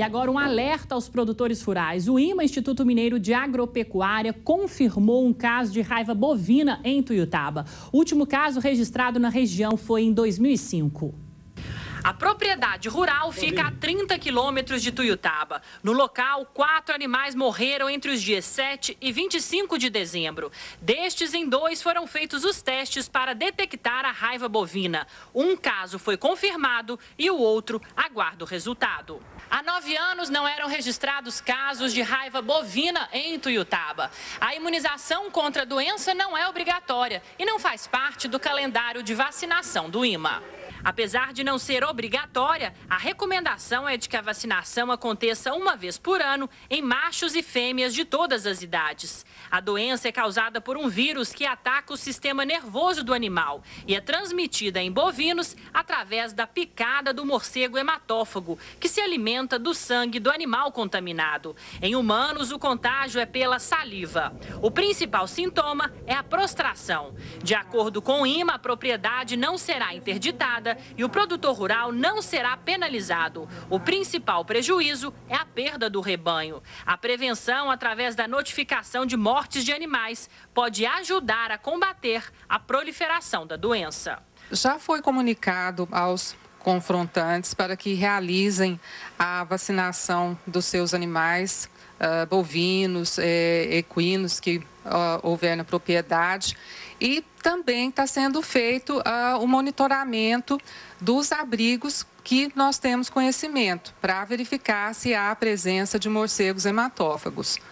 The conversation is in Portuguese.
E agora um alerta aos produtores rurais. O IMA, Instituto Mineiro de Agropecuária, confirmou um caso de raiva bovina em Tuiutaba. O último caso registrado na região foi em 2005. A propriedade rural fica a 30 quilômetros de Tuiutaba. No local, quatro animais morreram entre os dias 7 e 25 de dezembro. Destes, em dois foram feitos os testes para detectar a raiva bovina. Um caso foi confirmado e o outro aguarda o resultado. Há nove anos não eram registrados casos de raiva bovina em Tuiutaba. A imunização contra a doença não é obrigatória e não faz parte do calendário de vacinação do IMA. Apesar de não ser obrigatória, a recomendação é de que a vacinação aconteça uma vez por ano em machos e fêmeas de todas as idades. A doença é causada por um vírus que ataca o sistema nervoso do animal e é transmitida em bovinos através da picada do morcego hematófago, que se alimenta do sangue do animal contaminado. Em humanos, o contágio é pela saliva. O principal sintoma é a prostração. De acordo com o IMA, a propriedade não será interditada e o produtor rural não será penalizado. O principal prejuízo é a perda do rebanho. A prevenção através da notificação de mortes de animais pode ajudar a combater a proliferação da doença. Já foi comunicado aos confrontantes para que realizem a vacinação dos seus animais, uh, bovinos, eh, equinos que uh, houver na propriedade e também está sendo feito uh, o monitoramento dos abrigos que nós temos conhecimento para verificar se há a presença de morcegos hematófagos.